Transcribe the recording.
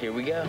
Here we go.